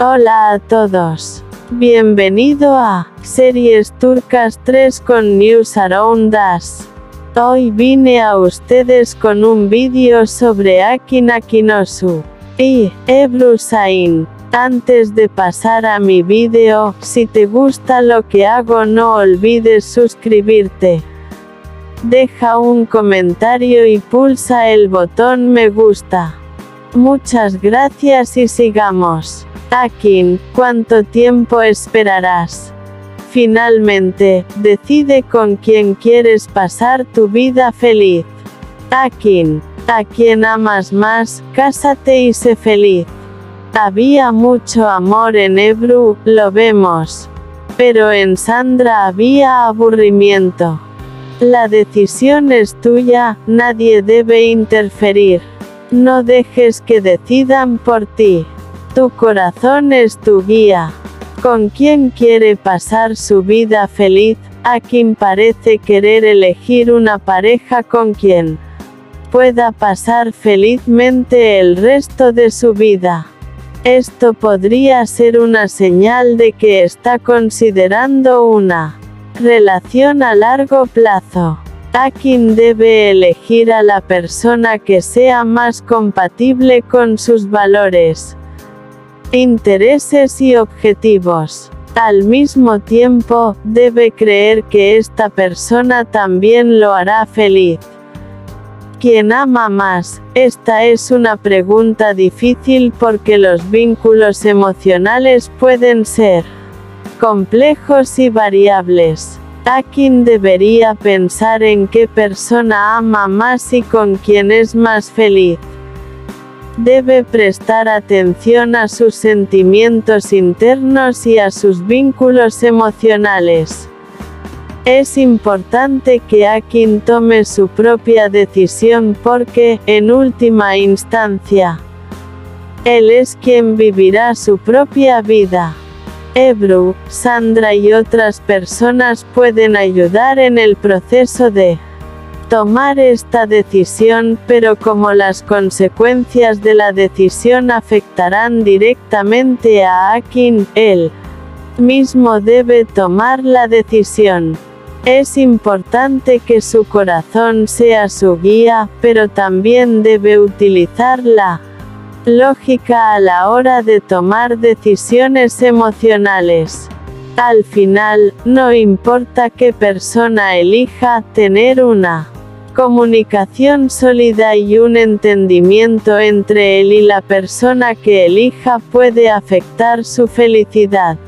Hola a todos. Bienvenido a Series Turcas 3 con News Around Us. Hoy vine a ustedes con un vídeo sobre Akin Akinosu y Ebru Sain. Antes de pasar a mi vídeo, si te gusta lo que hago no olvides suscribirte. Deja un comentario y pulsa el botón me gusta. Muchas gracias y sigamos. Akin, ¿cuánto tiempo esperarás? Finalmente, decide con quién quieres pasar tu vida feliz. Akin, a quien amas más, cásate y sé feliz. Había mucho amor en Ebru, lo vemos. Pero en Sandra había aburrimiento. La decisión es tuya, nadie debe interferir. No dejes que decidan por ti. Tu corazón es tu guía. ¿Con quién quiere pasar su vida feliz? A quien parece querer elegir una pareja con quien pueda pasar felizmente el resto de su vida. Esto podría ser una señal de que está considerando una relación a largo plazo. Akin debe elegir a la persona que sea más compatible con sus valores intereses y objetivos. Al mismo tiempo, debe creer que esta persona también lo hará feliz. ¿Quién ama más? Esta es una pregunta difícil porque los vínculos emocionales pueden ser complejos y variables. Akin debería pensar en qué persona ama más y con quién es más feliz debe prestar atención a sus sentimientos internos y a sus vínculos emocionales. Es importante que Akin tome su propia decisión porque, en última instancia, él es quien vivirá su propia vida. Ebru, Sandra y otras personas pueden ayudar en el proceso de tomar esta decisión, pero como las consecuencias de la decisión afectarán directamente a Akin, él mismo debe tomar la decisión. Es importante que su corazón sea su guía, pero también debe utilizar la lógica a la hora de tomar decisiones emocionales. Al final, no importa qué persona elija, tener una comunicación sólida y un entendimiento entre él y la persona que elija puede afectar su felicidad.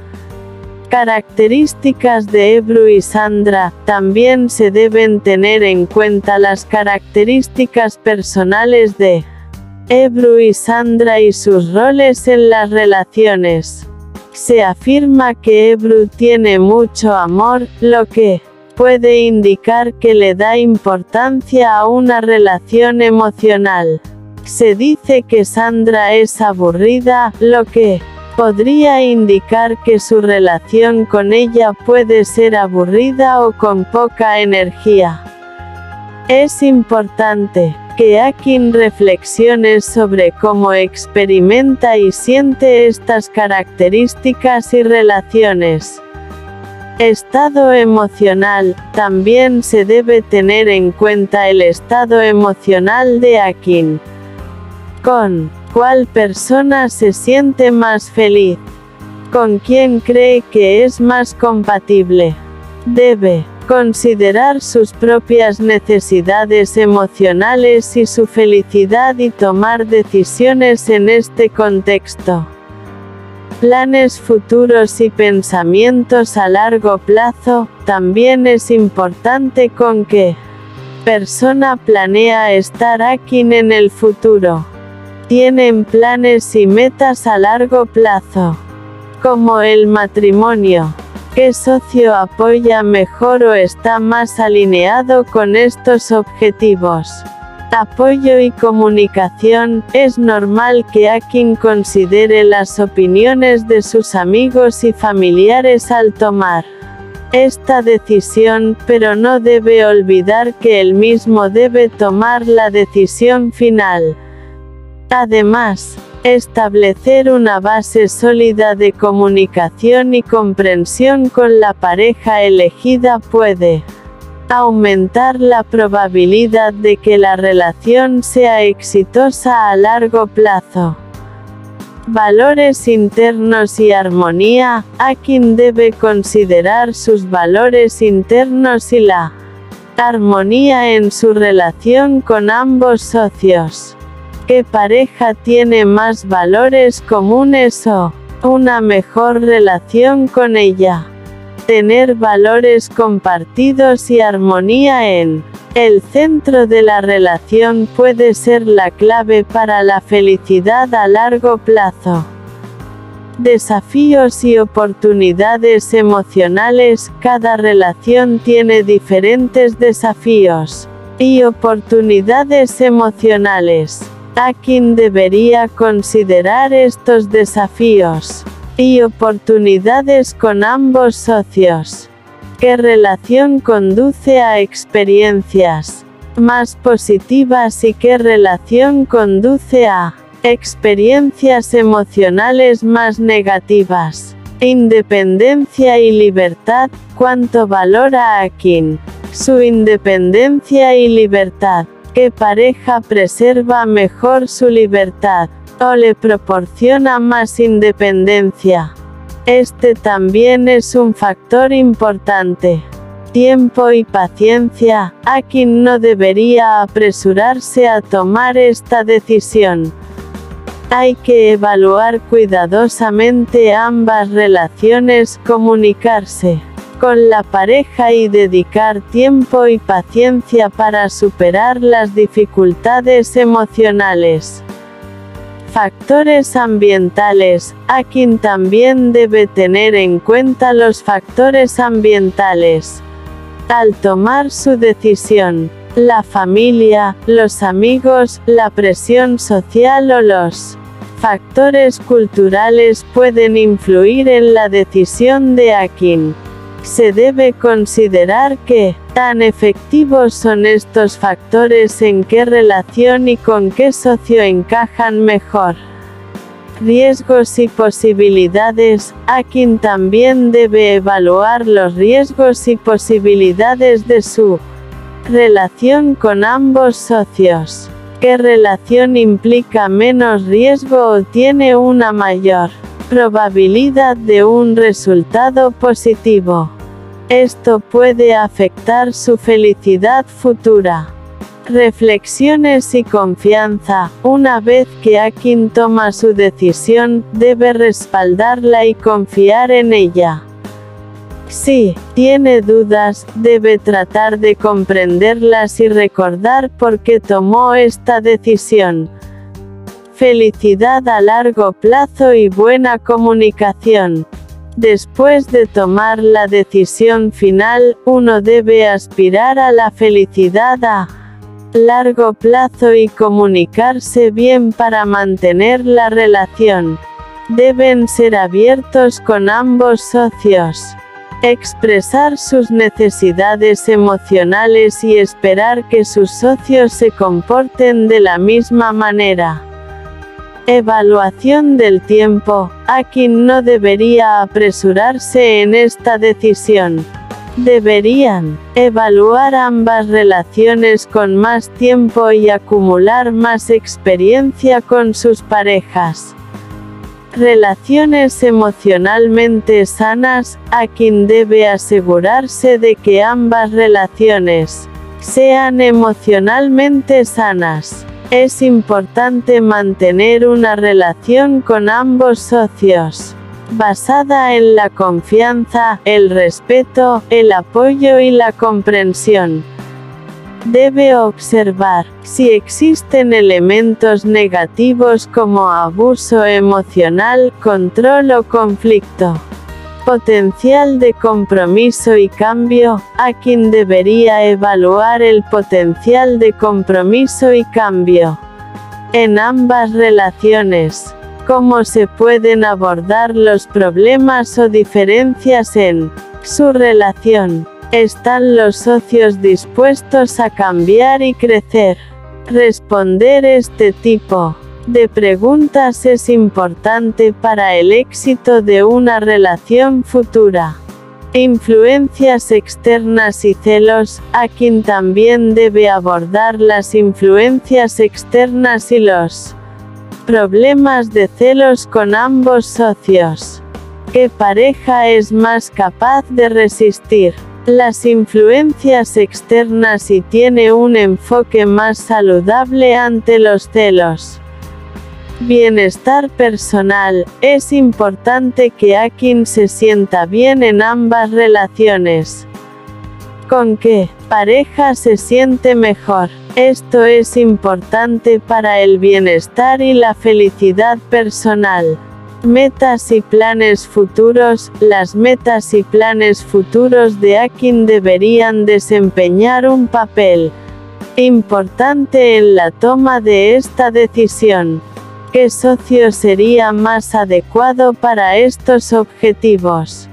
Características de Ebru y Sandra, también se deben tener en cuenta las características personales de Ebru y Sandra y sus roles en las relaciones. Se afirma que Ebru tiene mucho amor, lo que puede indicar que le da importancia a una relación emocional. Se dice que Sandra es aburrida, lo que podría indicar que su relación con ella puede ser aburrida o con poca energía. Es importante que Akin reflexione sobre cómo experimenta y siente estas características y relaciones. Estado emocional. También se debe tener en cuenta el estado emocional de Akin. Con cuál persona se siente más feliz. Con quién cree que es más compatible. Debe considerar sus propias necesidades emocionales y su felicidad y tomar decisiones en este contexto planes futuros y pensamientos a largo plazo, también es importante con qué persona planea estar aquí en el futuro. Tienen planes y metas a largo plazo. Como el matrimonio. ¿Qué socio apoya mejor o está más alineado con estos objetivos? Apoyo y comunicación, es normal que Akin considere las opiniones de sus amigos y familiares al tomar esta decisión, pero no debe olvidar que él mismo debe tomar la decisión final. Además, Establecer una base sólida de comunicación y comprensión con la pareja elegida puede aumentar la probabilidad de que la relación sea exitosa a largo plazo. Valores internos y armonía, a quien debe considerar sus valores internos y la armonía en su relación con ambos socios. ¿Qué pareja tiene más valores comunes o una mejor relación con ella? Tener valores compartidos y armonía en el centro de la relación puede ser la clave para la felicidad a largo plazo. Desafíos y oportunidades emocionales, cada relación tiene diferentes desafíos y oportunidades emocionales. A quien debería considerar estos desafíos y oportunidades con ambos socios. ¿Qué relación conduce a experiencias más positivas y qué relación conduce a experiencias emocionales más negativas? Independencia y libertad, ¿cuánto valora a quien? Su independencia y libertad. ¿Qué pareja preserva mejor su libertad? ¿O le proporciona más independencia? Este también es un factor importante. Tiempo y paciencia, a quien no debería apresurarse a tomar esta decisión. Hay que evaluar cuidadosamente ambas relaciones, comunicarse con la pareja y dedicar tiempo y paciencia para superar las dificultades emocionales. Factores ambientales. A quien también debe tener en cuenta los factores ambientales. Al tomar su decisión, la familia, los amigos, la presión social o los factores culturales pueden influir en la decisión de a quien se debe considerar que, tan efectivos son estos factores en qué relación y con qué socio encajan mejor. Riesgos y posibilidades, a quien también debe evaluar los riesgos y posibilidades de su relación con ambos socios. ¿Qué relación implica menos riesgo o tiene una mayor? probabilidad de un resultado positivo. Esto puede afectar su felicidad futura. Reflexiones y confianza. Una vez que Akin toma su decisión, debe respaldarla y confiar en ella. Si tiene dudas, debe tratar de comprenderlas y recordar por qué tomó esta decisión felicidad a largo plazo y buena comunicación. Después de tomar la decisión final, uno debe aspirar a la felicidad a largo plazo y comunicarse bien para mantener la relación. Deben ser abiertos con ambos socios. Expresar sus necesidades emocionales y esperar que sus socios se comporten de la misma manera. Evaluación del tiempo. quien no debería apresurarse en esta decisión. Deberían evaluar ambas relaciones con más tiempo y acumular más experiencia con sus parejas. Relaciones emocionalmente sanas, a quien debe asegurarse de que ambas relaciones sean emocionalmente sanas. Es importante mantener una relación con ambos socios, basada en la confianza, el respeto, el apoyo y la comprensión. Debe observar si existen elementos negativos como abuso emocional, control o conflicto potencial de compromiso y cambio, a quien debería evaluar el potencial de compromiso y cambio. En ambas relaciones, cómo se pueden abordar los problemas o diferencias en su relación. ¿Están los socios dispuestos a cambiar y crecer? Responder este tipo de preguntas es importante para el éxito de una relación futura. Influencias externas y celos, a quien también debe abordar las influencias externas y los problemas de celos con ambos socios. ¿Qué pareja es más capaz de resistir las influencias externas y tiene un enfoque más saludable ante los celos? Bienestar personal. Es importante que Akin se sienta bien en ambas relaciones. ¿Con qué pareja se siente mejor? Esto es importante para el bienestar y la felicidad personal. Metas y planes futuros. Las metas y planes futuros de Akin deberían desempeñar un papel importante en la toma de esta decisión. ¿Qué socio sería más adecuado para estos objetivos?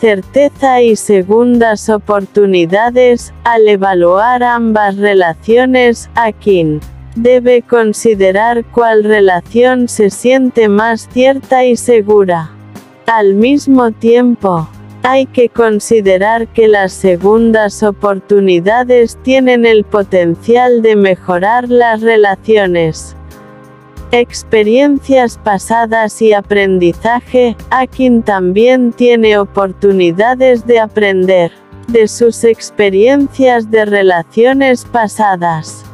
Certeza y segundas oportunidades, al evaluar ambas relaciones, Akin debe considerar cuál relación se siente más cierta y segura. Al mismo tiempo, hay que considerar que las segundas oportunidades tienen el potencial de mejorar las relaciones. Experiencias pasadas y aprendizaje, Akin también tiene oportunidades de aprender de sus experiencias de relaciones pasadas.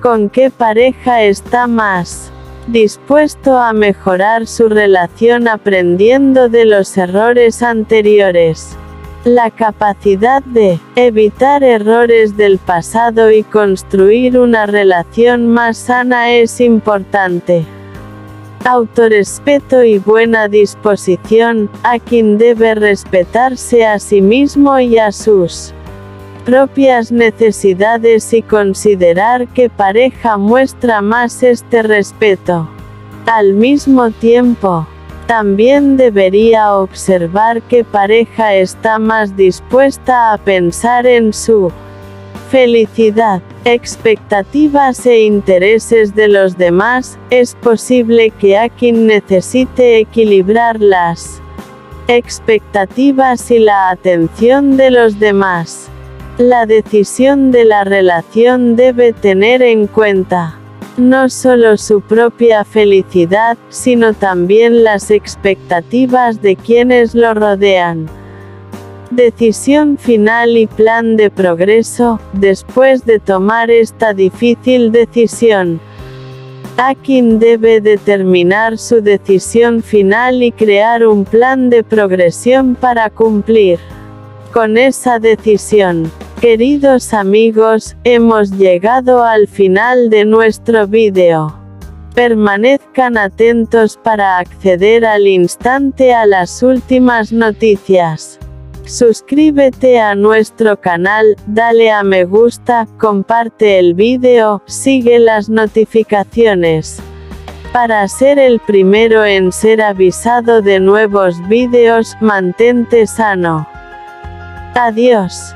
¿Con qué pareja está más dispuesto a mejorar su relación aprendiendo de los errores anteriores? La capacidad de evitar errores del pasado y construir una relación más sana es importante. Autorespeto y buena disposición, a quien debe respetarse a sí mismo y a sus propias necesidades y considerar que pareja muestra más este respeto. Al mismo tiempo, también debería observar qué pareja está más dispuesta a pensar en su felicidad, expectativas e intereses de los demás, es posible que a quien necesite equilibrar las expectativas y la atención de los demás. La decisión de la relación debe tener en cuenta no solo su propia felicidad, sino también las expectativas de quienes lo rodean. Decisión final y plan de progreso, después de tomar esta difícil decisión. Akin debe determinar su decisión final y crear un plan de progresión para cumplir con esa decisión. Queridos amigos, hemos llegado al final de nuestro vídeo. Permanezcan atentos para acceder al instante a las últimas noticias. Suscríbete a nuestro canal, dale a me gusta, comparte el vídeo, sigue las notificaciones. Para ser el primero en ser avisado de nuevos vídeos, mantente sano. Adiós.